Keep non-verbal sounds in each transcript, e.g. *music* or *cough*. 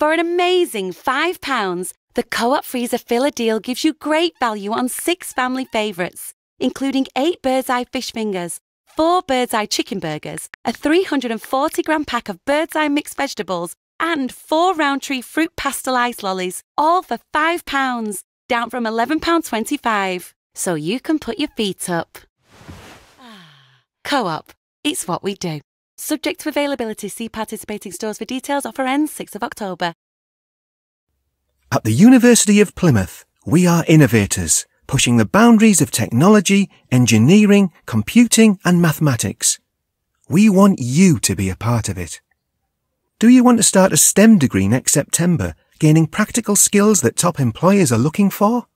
For an amazing £5, the Co op Freezer Filler deal gives you great value on six family favourites, including eight bird's eye fish fingers, four bird's eye chicken burgers, a 340 gram pack of bird's eye mixed vegetables, and four Rowntree Fruit Pastille ice lollies, all for £5, down from £11.25. So you can put your feet up. *sighs* Co op, it's what we do. Subject to availability, see participating stores for details. Offer ends 6th of October. At the University of Plymouth, we are innovators, pushing the boundaries of technology, engineering, computing, and mathematics. We want you to be a part of it. Do you want to start a STEM degree next September, gaining practical skills that top employers are looking for?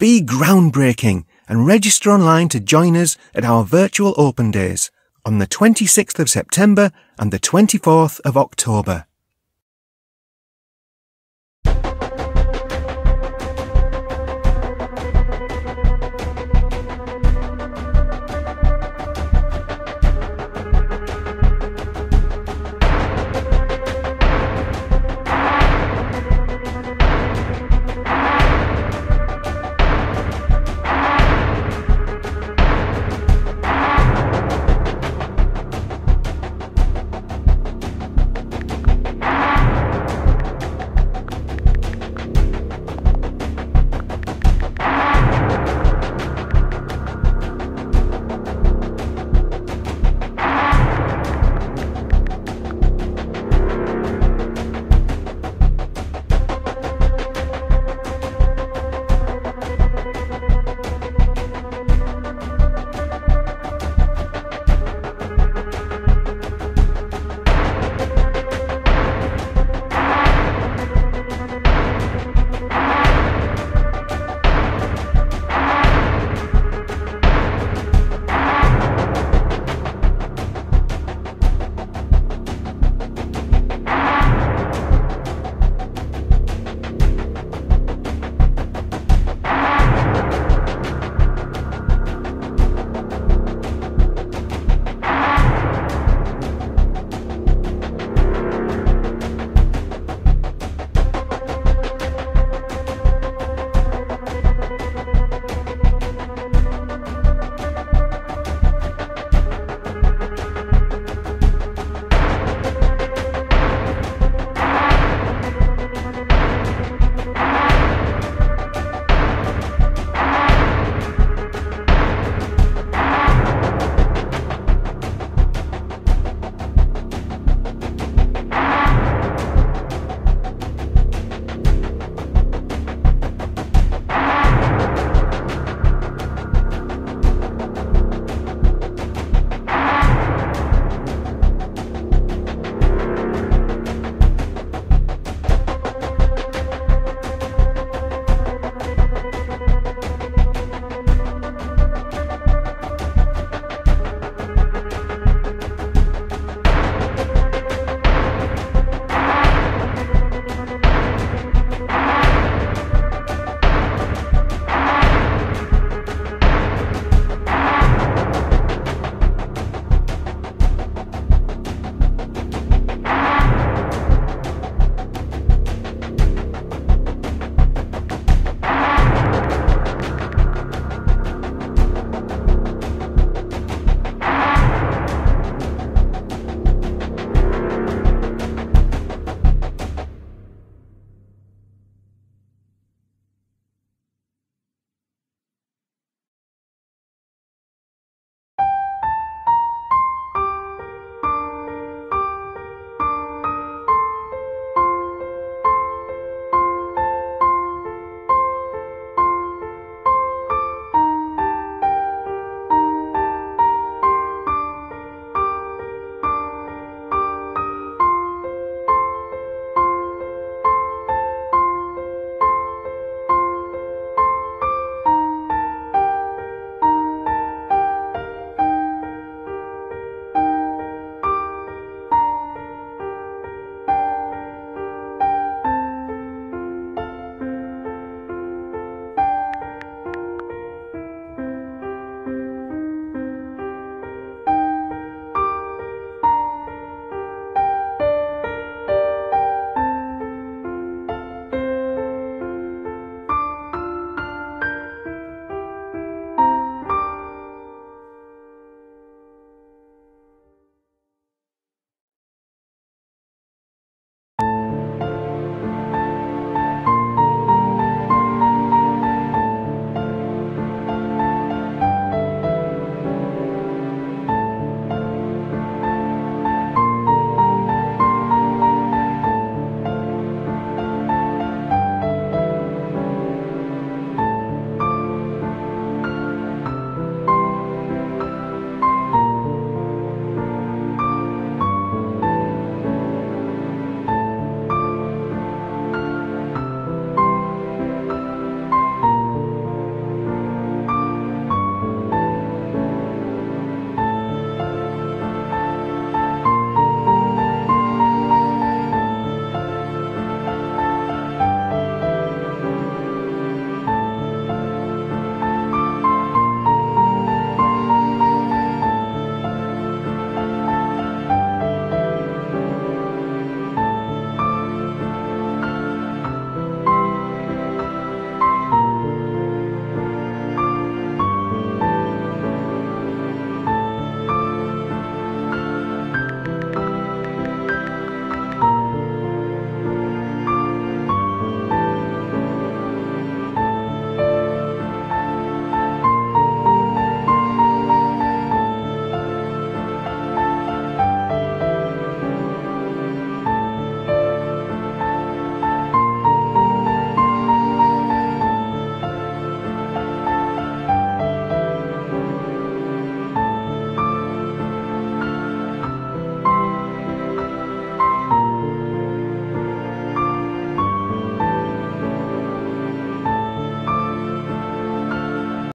Be groundbreaking and register online to join us at our virtual open days on the 26th of September and the 24th of October.